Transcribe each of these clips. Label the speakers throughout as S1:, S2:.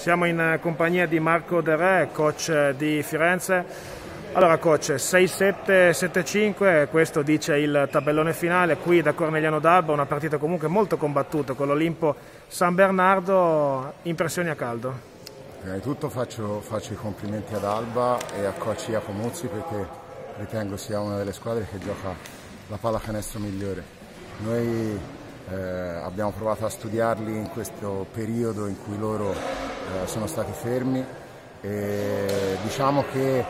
S1: Siamo in compagnia di Marco De Re, coach di Firenze. Allora coach, 6-7-7-5, questo dice il tabellone finale, qui da Corneliano d'Alba, una partita comunque molto combattuta con l'Olimpo San Bernardo, impressioni a caldo?
S2: Prima di tutto faccio, faccio i complimenti ad Alba e a coach Iacomuzzi perché ritengo sia una delle squadre che gioca la pallacanestro migliore. Noi eh, abbiamo provato a studiarli in questo periodo in cui loro eh, sono stati fermi e diciamo che eh,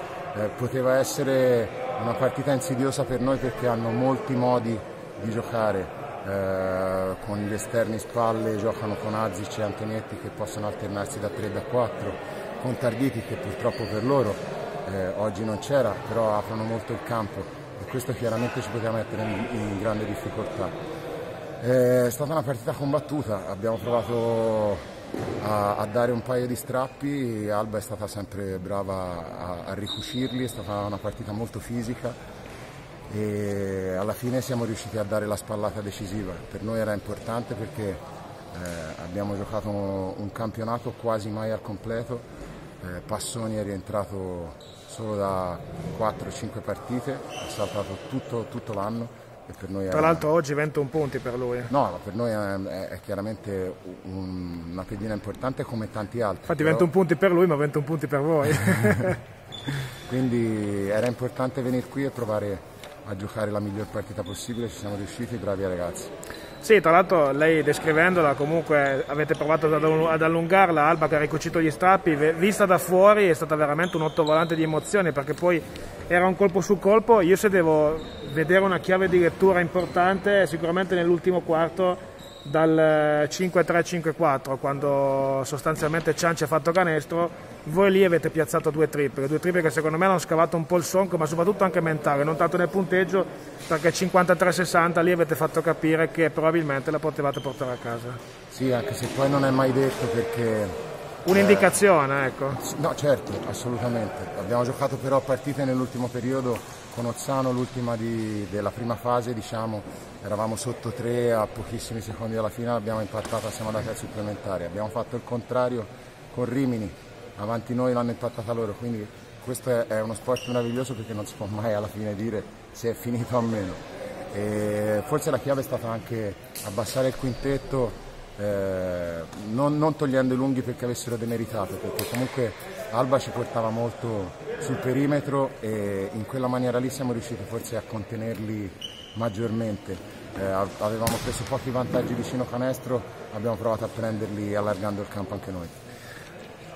S2: poteva essere una partita insidiosa per noi perché hanno molti modi di giocare. Eh, con gli esterni spalle giocano con Azic e Antonietti che possono alternarsi da 3 e da 4 con Tarditi che purtroppo per loro eh, oggi non c'era però aprono molto il campo e questo chiaramente ci poteva mettere in, in grande difficoltà è stata una partita combattuta, abbiamo provato a, a, dare un paio di strappi, Alba è stata sempre brava a, a ricucirli, è stata una partita molto fisica. E alla fine siamo riusciti a dare la spallata decisiva. Per noi era importante perché eh, abbiamo giocato un campionato quasi mai al completo, eh, Passoni è rientrato solo da 4-5 partite, ha saltato tutto, tutto l'anno
S1: tra l'altro oggi 21 punti per lui.
S2: No, per noi è, è chiaramente un, una pedina importante come tanti altri.
S1: Infatti però... 21 punti per lui ma 21 punti per voi.
S2: Quindi era importante venire qui e provare a giocare la miglior partita possibile, ci siamo riusciti, bravi ragazzi.
S1: Sì, tra l'altro lei descrivendola comunque avete provato ad allungarla, Alba che ha ricucito gli strappi, vista da fuori è stata veramente un ottovolante di emozioni perché poi era un colpo su colpo, io se devo vedere una chiave di lettura importante sicuramente nell'ultimo quarto dal 5-3-5-4 quando sostanzialmente Cianci ha fatto canestro voi lì avete piazzato due triple due triple che secondo me hanno scavato un po' il sonco ma soprattutto anche mentale non tanto nel punteggio perché 53-60 lì avete fatto capire che probabilmente la potevate portare a casa
S2: sì anche se poi non è mai detto perché
S1: Un'indicazione, eh, ecco.
S2: No, certo, assolutamente. Abbiamo giocato però partite nell'ultimo periodo con Ozzano, l'ultima della prima fase, diciamo, eravamo sotto tre a pochissimi secondi dalla fine, l'abbiamo impattata, siamo andati al supplementare. Abbiamo fatto il contrario con Rimini, avanti noi l'hanno impattata loro, quindi questo è uno sport meraviglioso perché non si può mai alla fine dire se è finito o meno. E forse la chiave è stata anche abbassare il quintetto eh, non, non, togliendo i lunghi perché avessero demeritato, perché comunque Alba ci portava molto sul perimetro e in quella maniera lì siamo riusciti forse a contenerli maggiormente. Eh, avevamo preso pochi vantaggi vicino canestro, abbiamo provato a prenderli allargando il campo anche noi.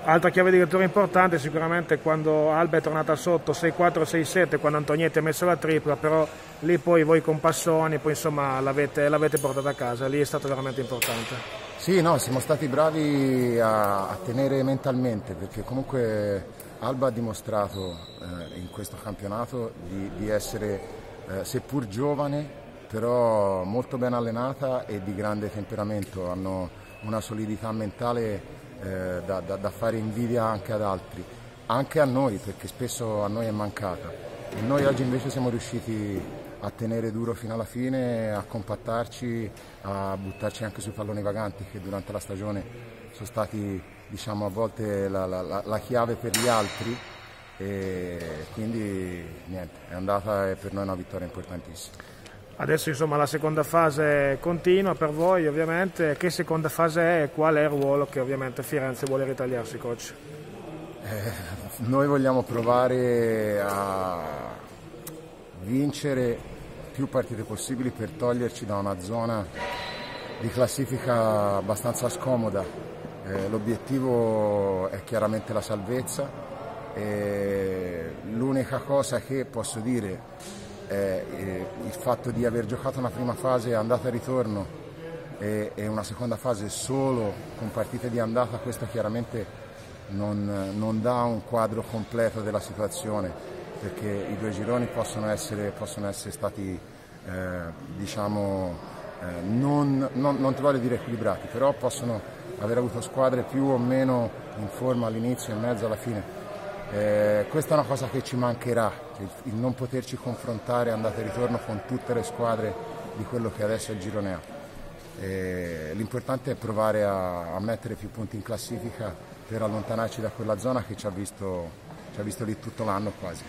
S1: Altra chiave di lettura importante sicuramente quando Alba è tornata sotto 6-4-6-7 quando Antonietti ha messo la tripla, però lì poi voi con Passoni poi insomma l'avete, l'avete portata a casa, lì è stato veramente importante.
S2: Sì, no, siamo stati bravi a, a tenere mentalmente perché comunque Alba ha dimostrato eh, in questo campionato di, di essere eh, seppur giovane però molto ben allenata e di grande temperamento, hanno una solidità mentale eh, da, da, da, fare invidia anche ad altri, anche a noi perché spesso a noi è mancata. E noi oggi invece siamo riusciti a tenere duro fino alla fine, a compattarci, a buttarci anche sui palloni vaganti che durante la stagione sono stati diciamo, a volte la, la, la chiave per gli altri e quindi niente, è andata e per noi è una vittoria importantissima.
S1: Adesso insomma la seconda fase continua per voi ovviamente, che seconda fase è e qual è il ruolo che ovviamente Firenze vuole ritagliarsi coach?
S2: Eh, noi vogliamo provare a vincere più partite possibili per toglierci da una zona di classifica abbastanza scomoda. Eh, l'obiettivo è chiaramente la salvezza e l'unica cosa che posso dire eh, il fatto di aver giocato una prima fase andata e ritorno e, e, una seconda fase solo con partite di andata, questo chiaramente non, non, dà un quadro completo della situazione perché i due gironi possono essere, possono essere stati eh, diciamo eh, non, non, non ti voglio dire equilibrati, però possono aver avuto squadre più o meno in forma all'inizio e in mezzo alla fine eh, questa è una cosa che ci mancherà, il, il non poterci confrontare andata e ritorno con tutte le squadre di quello che adesso è il girone A. Eh, l'importante è provare a, a, mettere più punti in classifica per allontanarci da quella zona che ci ha visto, ci ha visto lì tutto l'anno quasi.